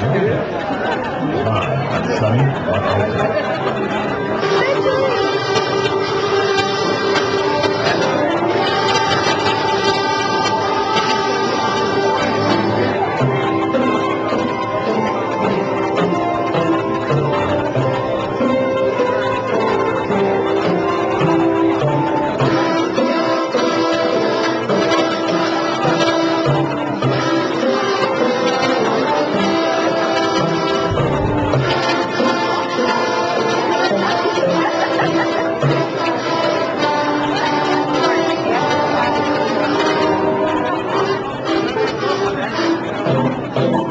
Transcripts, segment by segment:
は神、明日。Amém.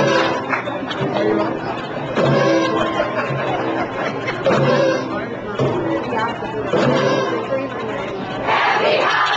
Happy Holidays!